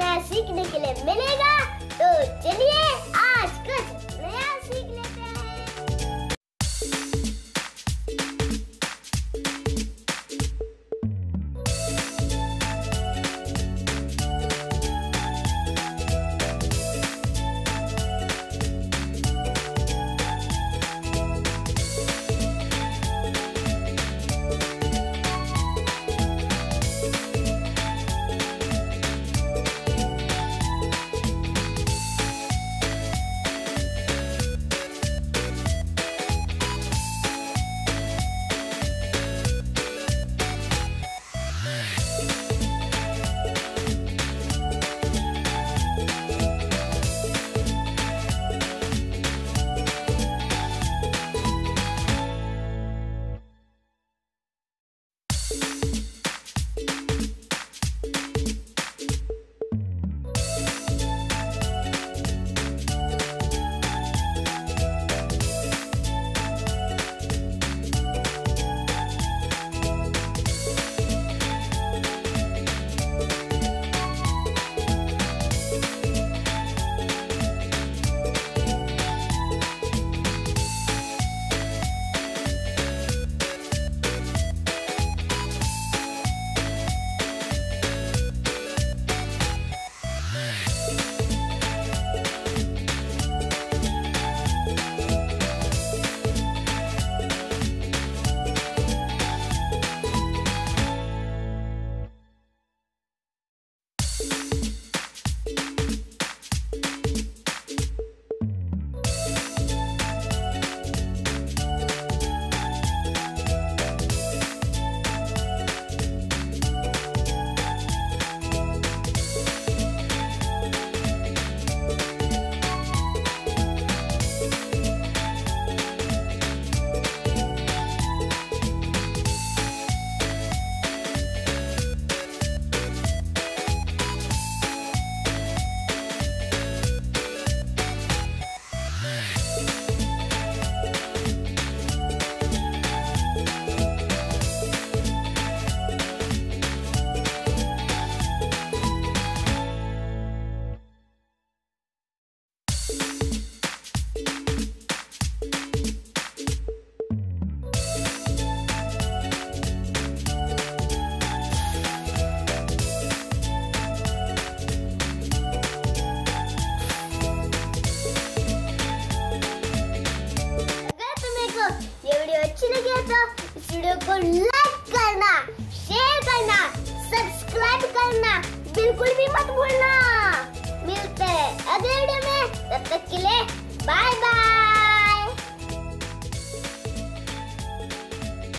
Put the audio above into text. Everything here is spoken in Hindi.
नया सीखने के लिए मिलेगा। तो चलिए लगे तो इस वीडियो को लाइक करना शेयर करना सब्सक्राइब करना, बिल्कुल भी मत भूलना।